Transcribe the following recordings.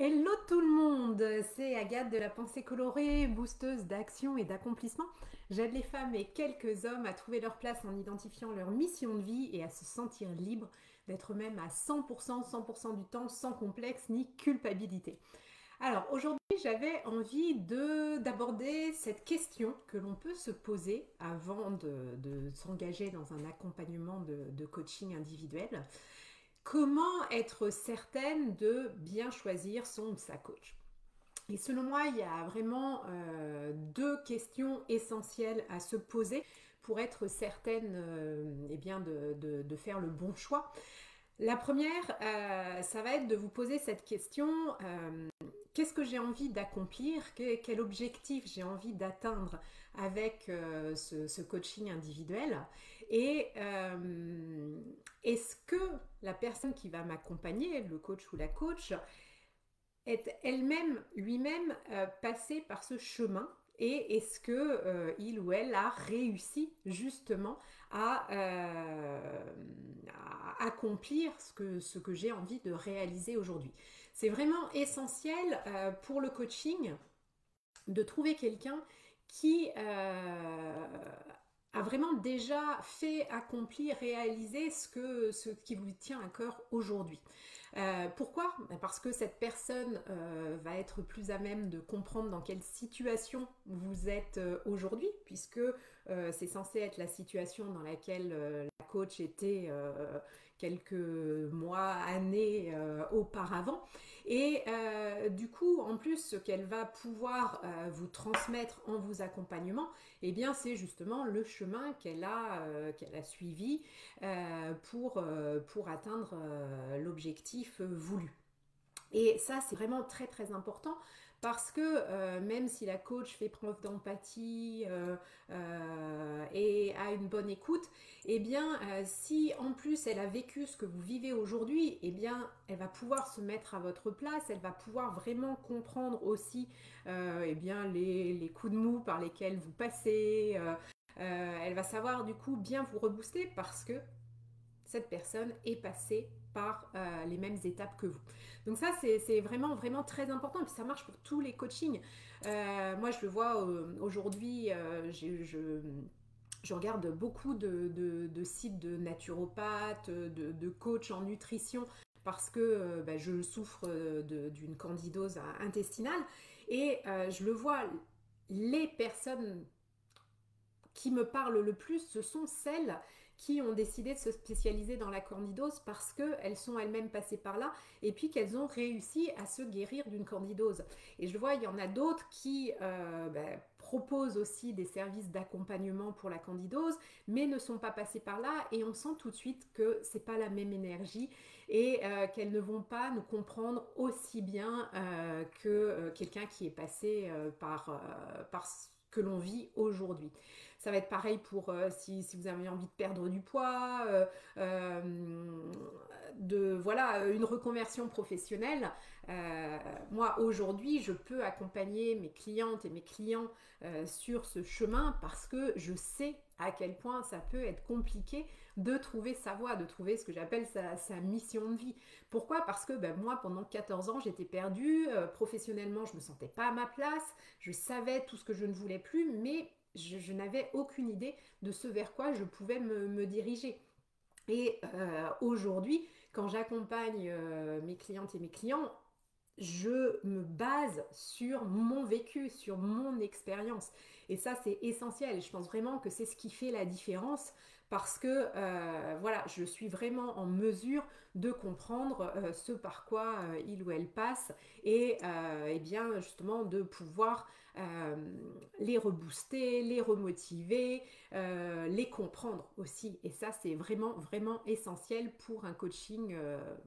Hello tout le monde, c'est Agathe de la pensée colorée, boosteuse d'action et d'accomplissement. J'aide les femmes et quelques hommes à trouver leur place en identifiant leur mission de vie et à se sentir libre d'être même à 100%, 100% du temps sans complexe ni culpabilité. Alors aujourd'hui j'avais envie d'aborder cette question que l'on peut se poser avant de, s'engager dans un accompagnement de coaching individuel. Comment être certaine de bien choisir son ou sa coach? Et selon moi, il y a vraiment euh, deux questions essentielles à se poser pour être certaine euh, eh bien de, faire le bon choix. La première, euh, ça va être de vous poser cette question qu'est-ce que j'ai envie d'accomplir, quel objectif j'ai envie d'atteindre avec euh, ce, coaching individuel? Et euh, est-ce que la personne qui va m'accompagner, le coach ou la coach, est elle-même, lui-même euh, passé par ce chemin? Et est-ce que il ou elle a réussi justement à, accomplir ce que j'ai envie de réaliser aujourd'hui? C'est vraiment essentiel euh, pour le coaching de trouver quelqu'un qui euh, a vraiment déjà fait accomplir, réaliser ce, que, ce qui vous tient à cœur aujourd'hui. Euh, pourquoi? Ben Parce que cette personne va être plus à même de comprendre dans quelle situation vous êtes aujourd'hui, puisque c'est censé être la situation dans laquelle la coach était quelques mois, années euh, auparavant. Et euh, du coup, en plus, ce qu'elle va pouvoir euh, vous transmettre en vous accompagnement, eh bien, c'est justement le chemin qu'elle a, qu'elle a suivi pour, pour atteindre l'objectif voulu. Et ça, c'est vraiment très très important parce que euh, même si la coach fait preuve d'empathie euh, euh, et a une bonne écoute, eh bien, si en plus elle a vécu ce que vous vivez aujourd'hui, eh bien, elle va pouvoir se mettre à votre place, elle va pouvoir vraiment comprendre aussi eh bien, les, les, coups de mou par lesquels vous passez. elle va savoir du coup bien vous rebooster parce que cette personne est passée euh, les mêmes étapes que vous. Donc ça, c'est vraiment, vraiment très important. Et ça marche pour tous les coachings. Euh, moi, je le vois euh, aujourd'hui, je, je, regarde beaucoup de, sites de naturopathes, de, de coachs en nutrition parce que bah, je souffre d'une candidose intestinale. Et je le vois, les personnes qui me parlent le plus, ce sont celles qui ont décidé de se spécialiser dans la candidose parce qu'elles sont elles-mêmes passées par là et puis qu'elles ont réussi à se guérir d'une candidose. Et je vois, il y en a d'autres qui euh, ben, proposent aussi des services d'accompagnement pour la candidose, mais ne sont pas passées par là et on sent tout de suite que c'est pas la même énergie et euh, qu'elles ne vont pas nous comprendre aussi bien euh, que quelqu'un qui est passé par, par que l'on vit aujourd'hui. Ça va être pareil pour euh, si, vous avez envie de perdre du poids, euh, euh, de voilà une reconversion professionnelle. Moi aujourd'hui, je peux accompagner mes clientes et mes clients sur ce chemin parce que je sais à quel point ça peut être compliqué de trouver sa voie, de trouver ce que j'appelle sa, mission de vie. Pourquoi? Parce que ben, moi, pendant 14 ans, j'étais perdue, professionnellement, je ne me sentais pas à ma place, je savais tout ce que je ne voulais plus, mais je, n'avais aucune idée de ce vers quoi je pouvais me, diriger. Et euh, aujourd'hui, quand j'accompagne euh, mes clientes et mes clients, je me base sur mon vécu, sur mon expérience. Et ça, c'est essentiel. Je pense vraiment que c'est ce qui fait la différence parce que euh, voilà, je suis vraiment en mesure de comprendre euh, ce par quoi euh, il ou elle passe et, et bien justement de pouvoir les rebooster, les remotiver, les comprendre aussi. Et ça, c'est vraiment, vraiment essentiel pour un coaching,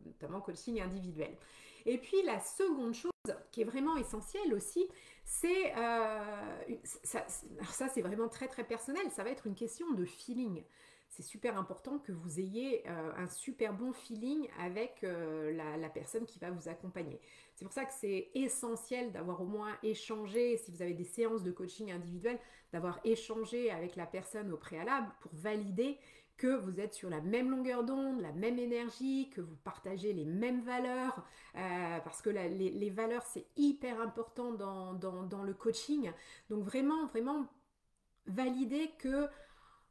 notamment coaching individuel. Et puis la seconde chose qui est vraiment essentielle aussi, c'est ça, ça c'est vraiment très très personnel, ça va être une question de feeling c'est super important que vous ayez euh, un super bon feeling avec euh, la, personne qui va vous accompagner. C'est pour ça que c'est essentiel d'avoir au moins échangé, si vous avez des séances de coaching individuel, d'avoir échangé avec la personne au préalable pour valider que vous êtes sur la même longueur d'onde, la même énergie, que vous partagez les mêmes valeurs, euh, parce que les, valeurs, c'est hyper important dans, le coaching. Donc vraiment, vraiment, valider que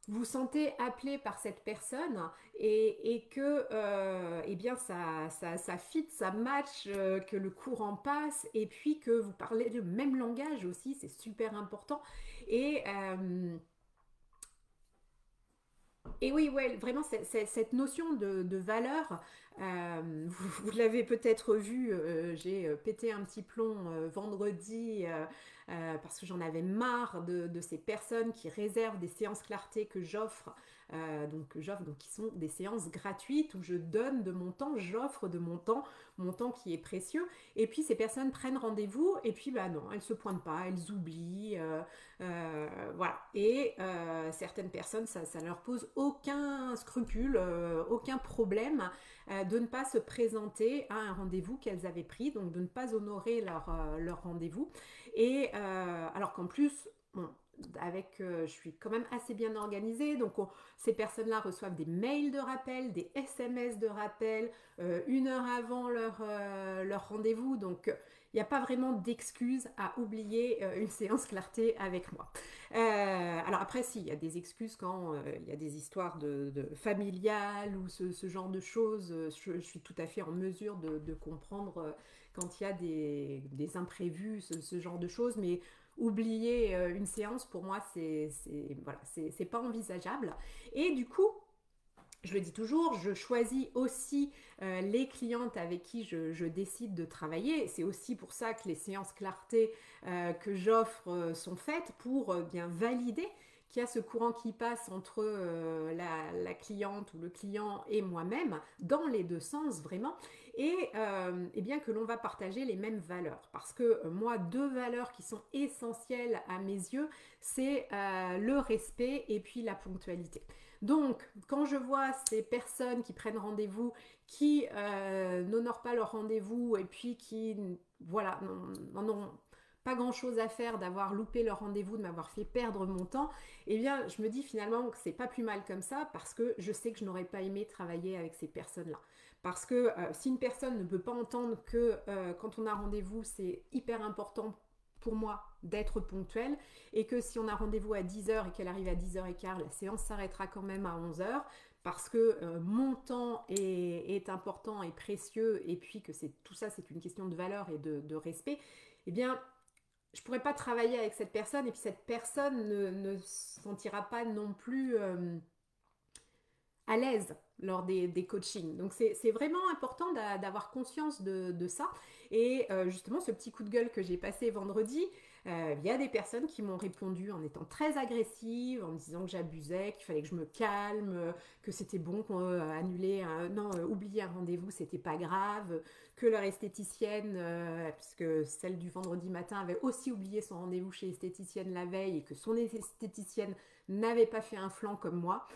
vous sentez appelé par cette personne et, que euh, eh bien ça, ça, ça, fit, ça match, euh, que le courant passe et puis que vous parlez le même langage aussi, c'est super important. Et, et oui, vraiment, cette notion de, valeur, euh, vous, l'avez peut-être vu, euh, j'ai euh, pété un petit plomb vendredi parce que j'en avais marre de, de, ces personnes qui réservent des séances clarté que j'offre euh, donc j'offre donc qui sont des séances gratuites où je donne de mon temps, j'offre de mon temps, mon temps qui est précieux. Et puis ces personnes prennent rendez-vous et puis bah non, elles se pointent pas, elles oublient, euh, euh, voilà. Et certaines personnes, ça, ça leur pose aucun scrupule, aucun problème de ne pas se présenter à un rendez-vous qu'elles avaient pris, donc de ne pas honorer leur, leur rendez-vous. Et alors qu'en plus, avec, euh, je suis quand même assez bien organisée. Donc, ces personnes-là reçoivent des mails de rappel, des SMS de rappel, euh, une heure avant leur, euh, leur rendez-vous. Donc, il n'y a pas vraiment d'excuses à oublier une séance clarté avec moi. alors après, si, il y a des excuses quand il y a des histoires de, familiales ou ce, genre de choses. Je, suis tout à fait en mesure de, comprendre quand il y a des, imprévus, ce, ce, genre de choses. Mais oublier euh, une séance, pour moi, c'est voilà, c'est pas envisageable. Et du coup, je le dis toujours, je choisis aussi euh, les clientes avec qui je, décide de travailler. C'est aussi pour ça que les séances clarté euh, que j'offre sont faites pour bien valider qu'il y a ce courant qui passe entre la, cliente ou le client et moi-même, dans les deux sens vraiment, et, euh, bien que l'on va partager les mêmes valeurs. Parce que euh, moi, deux valeurs qui sont essentielles à mes yeux, c'est euh, le respect et puis la ponctualité. Donc, quand je vois ces personnes qui prennent rendez-vous, qui n'honorent pas leur rendez-vous et puis qui, voilà, n'en ont pas grand chose à faire d'avoir loupé leur rendez-vous, de m'avoir fait perdre mon temps, eh bien, je me dis finalement que c'est pas plus mal comme ça parce que je sais que je n'aurais pas aimé travailler avec ces personnes-là. Parce que euh, si une personne ne peut pas entendre que euh, quand on a rendez-vous, c'est hyper important pour moi d'être ponctuel et que si on a rendez-vous à 10h et qu'elle arrive à 10h15, la séance s'arrêtera quand même à 11h parce que euh, mon temps est, important et précieux et puis que c'est tout ça c'est une question de valeur et de, respect, eh bien je pourrais pas travailler avec cette personne et puis cette personne ne, se sentira pas non plus à l'aise lors des, coachings. Donc c'est vraiment important d'avoir conscience de, ça. Et euh, justement, ce petit coup de gueule que j'ai passé vendredi, euh, il y a des personnes qui m'ont répondu en étant très agressives, en me disant que j'abusais, qu'il fallait que je me calme, que c'était bon qu'on euh, annulait, un, non, oublier un rendez-vous, c'était pas grave, que leur esthéticienne, puisque celle du vendredi matin avait aussi oublié son rendez-vous chez esthéticienne la veille et que son esthéticienne n'avait pas fait un flanc comme moi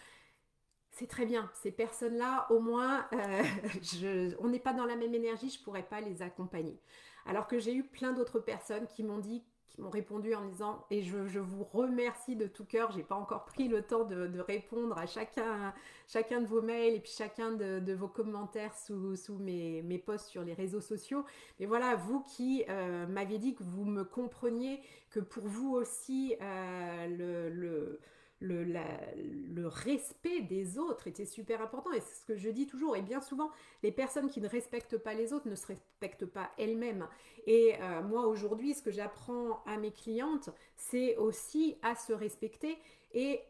c'est très bien. Ces personnes-là, au moins, euh, on n'est pas dans la même énergie, je ne pourrais pas les accompagner. Alors que j'ai eu plein d'autres personnes qui m'ont dit, qui m'ont répondu en disant, et je, vous remercie de tout cœur, j'ai pas encore pris le temps de, répondre à chacun, de vos mails et puis chacun de, vos commentaires sous, mes, posts sur les réseaux sociaux. Mais voilà, vous qui euh, m'avez dit que vous me compreniez, que pour vous aussi, euh, le, respect des autres était super important. Et c'est ce que je dis toujours. Et bien souvent, les personnes qui ne respectent pas les autres ne se respectent pas elles-mêmes. Et euh, moi, aujourd'hui, ce que j'apprends à mes clientes, c'est aussi à se respecter. Et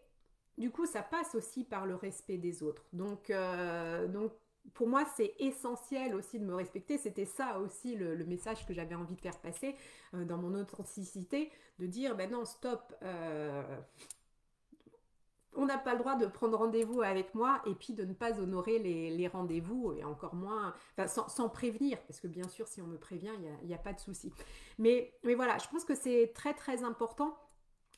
du coup, ça passe aussi par le respect des autres. Donc, euh, donc pour moi, c'est essentiel aussi de me respecter. C'était ça aussi le, message que j'avais envie de faire passer euh, dans mon authenticité, de dire, ben non, stop, on n'a pas le droit de prendre rendez-vous avec moi et puis de ne pas honorer les, rendez-vous et encore moins, sans, prévenir, parce que bien sûr, si on me prévient, il n'y a, pas de souci. Mais, mais voilà, je pense que c'est très très important.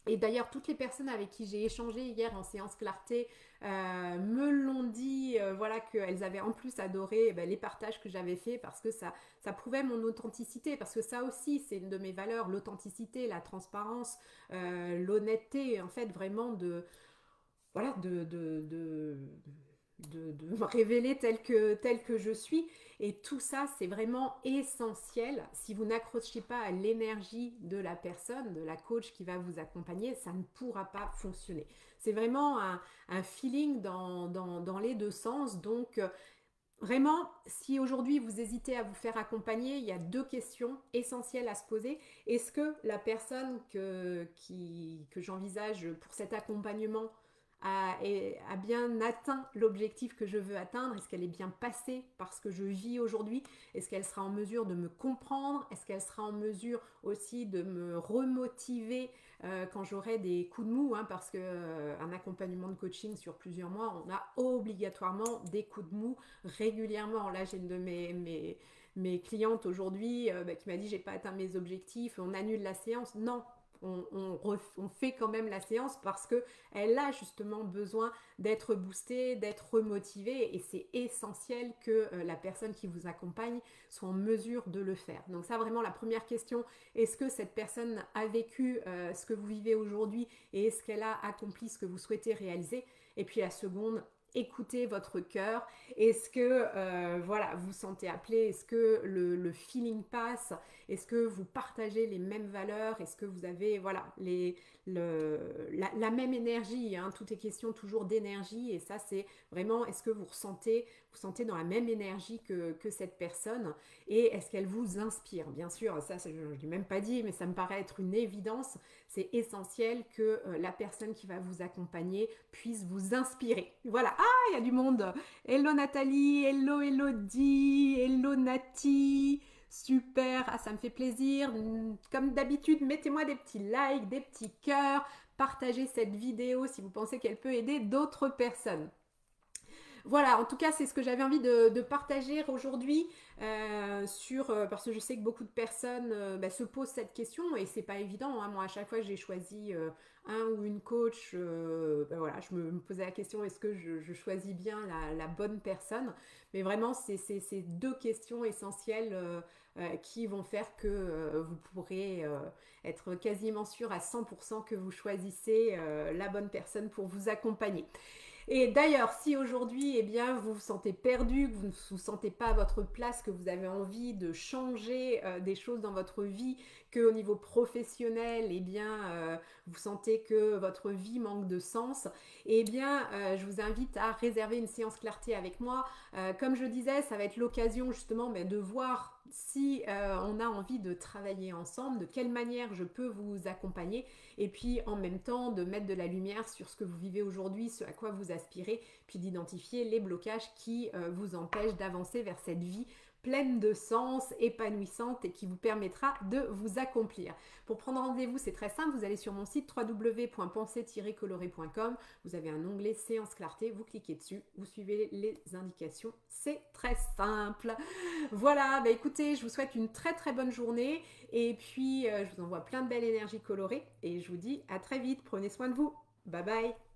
Et d'ailleurs, toutes les personnes avec qui j'ai échangé hier en séance clarté euh, me l'ont dit, euh, voilà, qu'elles avaient en plus adoré eh ben, les partages que j'avais faits parce que ça, ça prouvait mon authenticité, parce que ça aussi, c'est une de mes valeurs, l'authenticité, la transparence, euh, l'honnêteté, en fait, vraiment de voilà, de, me révéler tel que, tel que je suis. Et tout ça, c'est vraiment essentiel. Si vous n'accrochez pas à l'énergie de la personne, de la coach qui va vous accompagner, ça ne pourra pas fonctionner. C'est vraiment un, feeling dans, les deux sens. Donc, Vraiment, si aujourd'hui vous hésitez à vous faire accompagner, il y a deux questions essentielles à se poser. Est-ce que la personne que j'envisage pour cet accompagnement a, bien atteint l'objectif que je veux atteindre. Est-ce qu'elle est bien passée par ce que je vis aujourd'hui? Est-ce qu'elle sera en mesure de me comprendre? Est-ce qu'elle sera en mesure aussi de me remotiver euh, quand j'aurai des coups de mou hein, Parce qu'un euh, accompagnement de coaching sur plusieurs mois, on a obligatoirement des coups de mou régulièrement. Là, j'ai une de mes, mes, clientes aujourd'hui euh, bah, qui m'a dit j'ai pas atteint mes objectifs, on annule la séance. Non, on, fait quand même la séance parce qu'elle a justement besoin d'être boostée, d'être remotivée et c'est essentiel que euh, la personne qui vous accompagne soit en mesure de le faire. Donc ça vraiment la première question, est-ce que cette personne a vécu euh, ce que vous vivez aujourd'hui et est-ce qu'elle a accompli ce que vous souhaitez réaliser? Et puis la seconde, écoutez votre cœur. Est-ce que euh, voilà, vous sentez appelé? Est-ce que le, feeling passe? Est-ce que vous partagez les mêmes valeurs? Est-ce que vous avez voilà les, la, même énergie hein? Tout est question toujours d'énergie et ça c'est vraiment est-ce que vous ressentez vous sentez dans la même énergie que, cette personne et est-ce qu'elle vous inspire? Bien sûr, ça je ne l'ai même pas dit, mais ça me paraît être une évidence. C'est essentiel que euh, la personne qui va vous accompagner puisse vous inspirer. Voilà, ah, il y a du monde Hello Nathalie, hello Elodie, hello Nati Super, ah, ça me fait plaisir. Comme d'habitude, mettez-moi des petits likes, des petits cœurs, partagez cette vidéo si vous pensez qu'elle peut aider d'autres personnes. Voilà, en tout cas, c'est ce que j'avais envie de, partager aujourd'hui euh, sur euh, parce que je sais que beaucoup de personnes euh, bah, se posent cette question et c'est pas évident. Hein. Moi, à chaque fois j'ai choisi un ou une coach, bah, voilà, je me, posais la question est-ce que je, choisis bien la, bonne personne? Mais vraiment, c'est ces deux questions essentielles qui vont faire que vous pourrez être quasiment sûr à 100% que vous choisissez la bonne personne pour vous accompagner. Et d'ailleurs, si aujourd'hui, eh bien, vous vous sentez perdu, que vous ne vous sentez pas à votre place, que vous avez envie de changer euh, des choses dans votre vie, que au niveau professionnel, eh bien, euh, vous sentez que votre vie manque de sens, eh bien, euh, je vous invite à réserver une séance clarté avec moi. comme je disais, ça va être l'occasion justement ben, de voir si on a envie de travailler ensemble, de quelle manière je peux vous accompagner, et puis en même temps de mettre de la lumière sur ce que vous vivez aujourd'hui, ce à quoi vous aspirez, puis d'identifier les blocages qui euh, vous empêchent d'avancer vers cette vie pleine de sens, épanouissante et qui vous permettra de vous accomplir. Pour prendre rendez-vous, c'est très simple, vous allez sur mon site www.pensée-coloré.com, vous avez un onglet séance clarté, vous cliquez dessus, vous suivez les indications, c'est très simple. Voilà, bah écoutez, je vous souhaite une très très bonne journée. Et puis euh, je vous envoie plein de belles énergies colorées. Et je vous dis à très vite, prenez soin de vous. Bye bye